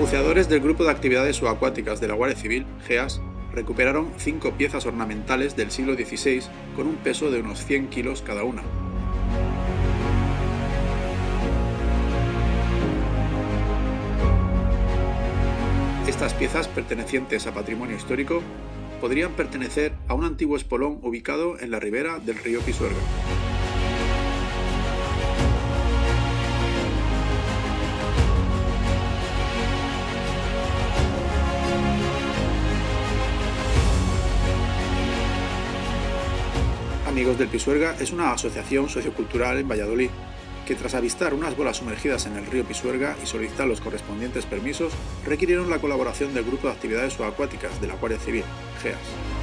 buceadores del Grupo de Actividades Subacuáticas de la Guardia Civil, GEAS, recuperaron cinco piezas ornamentales del siglo XVI con un peso de unos 100 kilos cada una. Estas piezas pertenecientes a patrimonio histórico podrían pertenecer a un antiguo espolón ubicado en la ribera del río Pisuerga. Amigos del Pisuerga es una asociación sociocultural en Valladolid que tras avistar unas bolas sumergidas en el río Pisuerga y solicitar los correspondientes permisos, requirieron la colaboración del Grupo de Actividades Subacuáticas de la Guardia Civil, GEAS.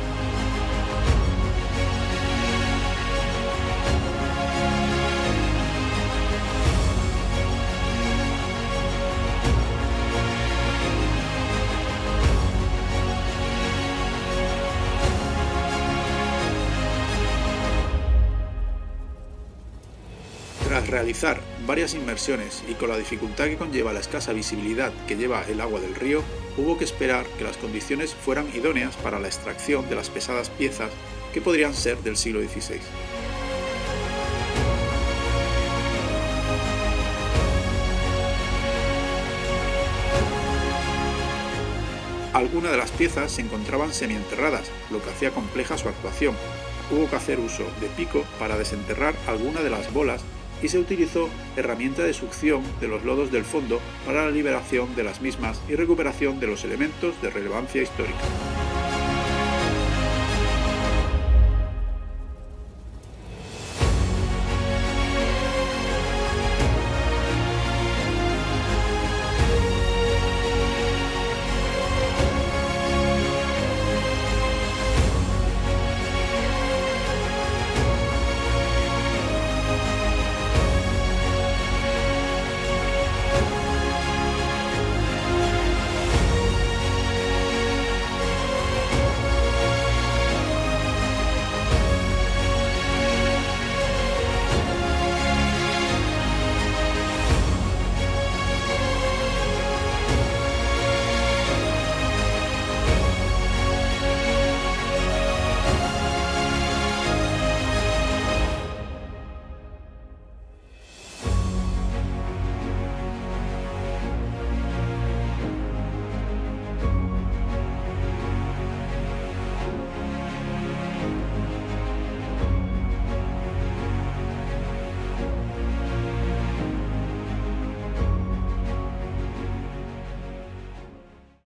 Realizar varias inmersiones y con la dificultad que conlleva la escasa visibilidad que lleva el agua del río, hubo que esperar que las condiciones fueran idóneas para la extracción de las pesadas piezas que podrían ser del siglo XVI. Algunas de las piezas se encontraban semienterradas, lo que hacía compleja su actuación. Hubo que hacer uso de pico para desenterrar alguna de las bolas y se utilizó herramienta de succión de los lodos del fondo para la liberación de las mismas y recuperación de los elementos de relevancia histórica.